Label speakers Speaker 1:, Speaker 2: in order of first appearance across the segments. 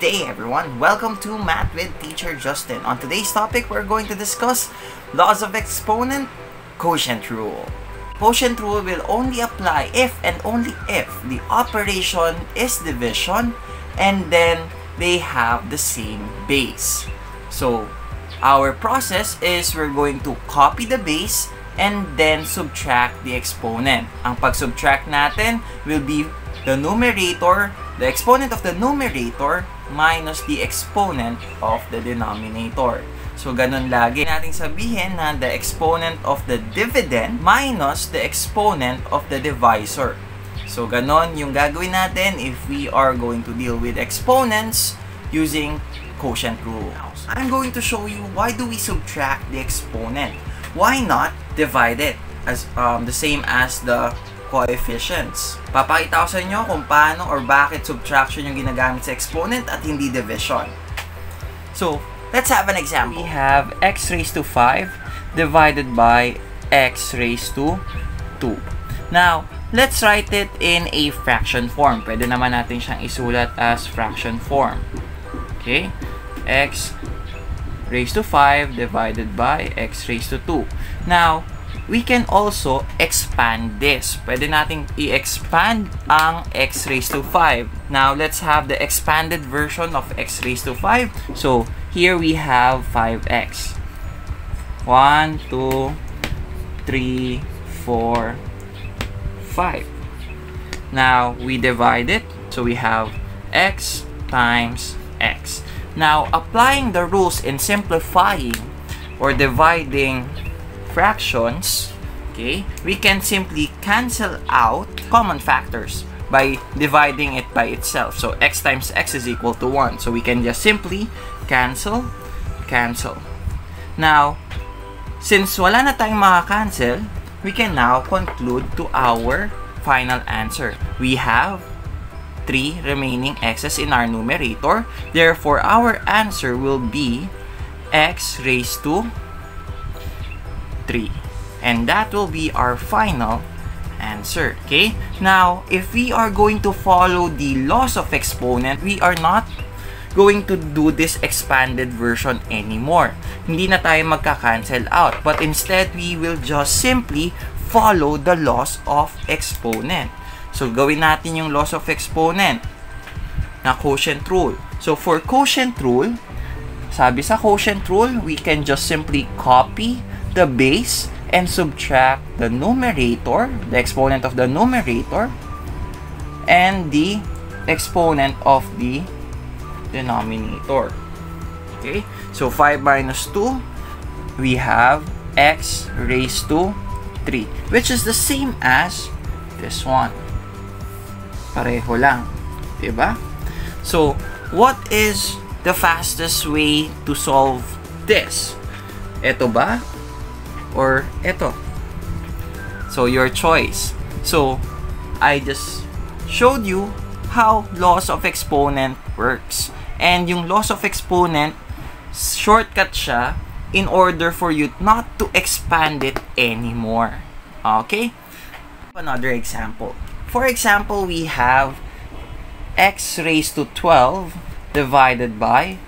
Speaker 1: day everyone! Welcome to Math with Teacher Justin. On today's topic, we're going to discuss laws of exponent, quotient rule. Quotient rule will only apply if and only if the operation is division and then they have the same base. So, our process is we're going to copy the base and then subtract the exponent. Ang pag-subtract natin will be the numerator, the exponent of the numerator minus the exponent of the denominator. So, ganun lagi nating sabihin na the exponent of the dividend minus the exponent of the divisor. So, ganun yung gagawin natin if we are going to deal with exponents using quotient rule. I'm going to show you why do we subtract the exponent. Why not divide it as um, the same as the coefficients. Papakita ko sa inyo kung paano or bakit subtraction yung ginagamit sa exponent at hindi division. So, let's have an example. We have x raised to 5 divided by x raised to 2. Now, let's write it in a fraction form. Pwede naman natin siyang isulat as fraction form. Okay? x raised to 5 divided by x raised to 2. Now, we can also expand this. Pwede nating i-expand ang x raised to 5. Now, let's have the expanded version of x raised to 5. So, here we have 5x. 1, 2, 3, 4, 5. Now, we divide it. So, we have x times x. Now, applying the rules in simplifying or dividing fractions, okay, we can simply cancel out common factors by dividing it by itself. So x times x is equal to 1. So we can just simply cancel, cancel. Now, since wala na tayong maka-cancel, we can now conclude to our final answer. We have 3 remaining x's in our numerator. Therefore, our answer will be x raised to 3. And that will be our final answer. Okay? Now, if we are going to follow the laws of exponent, we are not going to do this expanded version anymore. Hindi na tayo magka-cancel out. But instead, we will just simply follow the laws of exponent. So, gawin natin yung laws of exponent na quotient rule. So, for quotient rule, sabi sa quotient rule, we can just simply copy the base and subtract the numerator, the exponent of the numerator, and the exponent of the denominator. Okay? So, 5 minus 2, we have x raised to 3, which is the same as this one. Pareho lang. Diba? So, what is the fastest way to solve this? Ito ba? Or ito. So, your choice. So, I just showed you how laws of exponent works. And yung laws of exponent, shortcut siya in order for you not to expand it anymore. Okay? Another example. For example, we have x raised to 12 divided by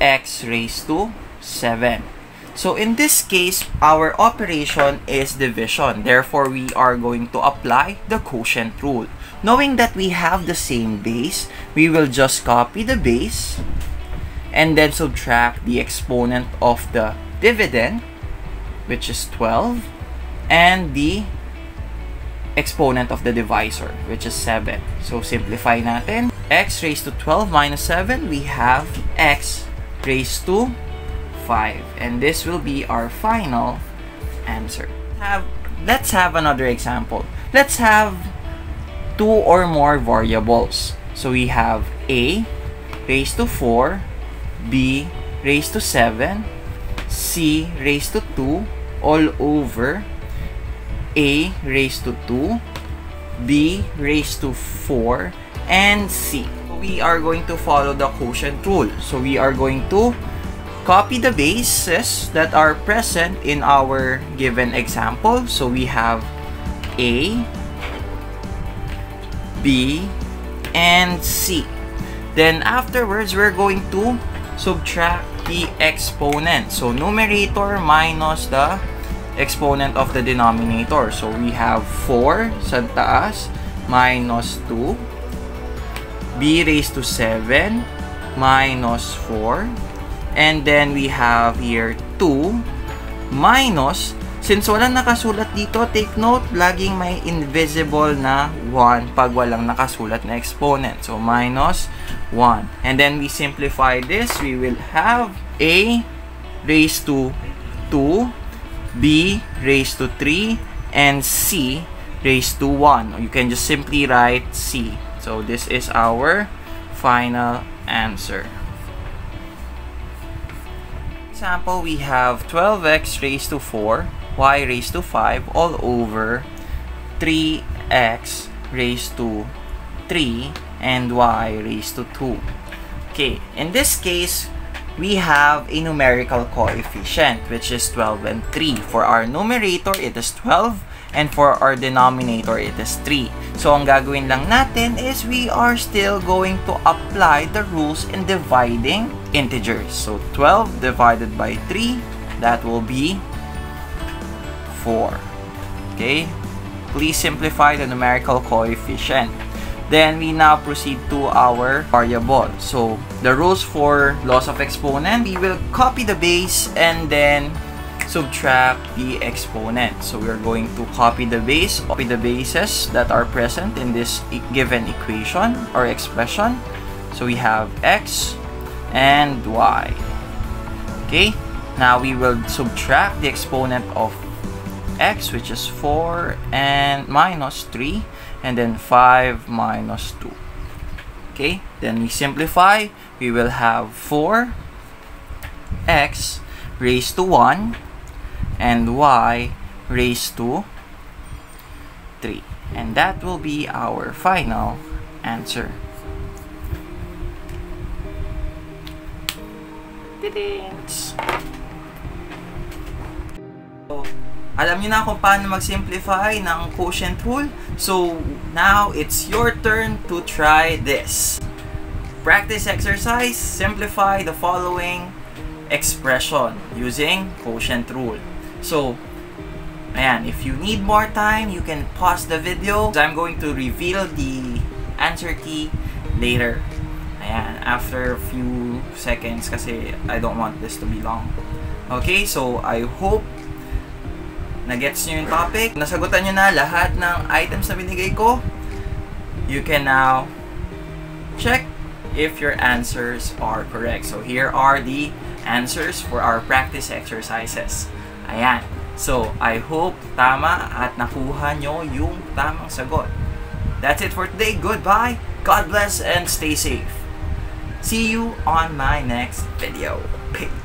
Speaker 1: x raised to 7. So in this case, our operation is division. Therefore, we are going to apply the quotient rule. Knowing that we have the same base, we will just copy the base and then subtract the exponent of the dividend, which is 12, and the exponent of the divisor, which is 7. So simplify natin. x raised to 12 minus 7, we have x raised to 5. And this will be our final answer. Have Let's have another example. Let's have two or more variables. So we have a raised to 4, b raised to 7, c raised to 2 all over a raised to 2, b raised to 4, and c. We are going to follow the quotient rule. So we are going to copy the bases that are present in our given example. So we have A, B, and C. Then afterwards, we're going to subtract the exponent. So numerator minus the exponent of the denominator. So we have 4 sa taas minus 2 b raised to 7 minus 4 and then we have here 2 minus Since walang nakasulat dito, take note, laging may invisible na 1 pag walang nakasulat na exponent. So, minus 1. And then we simplify this. We will have A raised to 2, B raised to 3, and C raised to 1. You can just simply write C. So, this is our final answer example, we have 12x raised to 4 y raised to 5 all over 3x raised to 3 and y raised to 2. Okay, in this case, we have a numerical coefficient which is 12 and 3. For our numerator, it is 12 and for our denominator, it is 3. So, ang gagawin lang natin is we are still going to apply the rules in dividing integers. So, 12 divided by 3, that will be 4. Okay? Please simplify the numerical coefficient. Then we now proceed to our variable. So the rules for laws of exponent, we will copy the base and then subtract the exponent. So we're going to copy the base, copy the bases that are present in this given equation or expression. So we have x and y. Okay, now we will subtract the exponent of x which is 4 and minus 3 and then 5 minus 2 okay then we simplify. We will have 4 x raised to 1 and y raised to 3 and that will be our final answer Didn't. Alam niyo na kung paano mag-simplify ng quotient rule. So, now it's your turn to try this. Practice exercise, simplify the following expression using quotient rule. So, ayan, if you need more time, you can pause the video. I'm going to reveal the answer key later. Ayan, after a few seconds kasi I don't want this to be long. Okay, so I hope Nagets nyo yung topic? Nasagutan nyo na lahat ng items na binigay ko? You can now check if your answers are correct. So, here are the answers for our practice exercises. Ayan. So, I hope tama at nakuha nyo yung tamang sagot. That's it for today. Goodbye. God bless and stay safe. See you on my next video. Peace.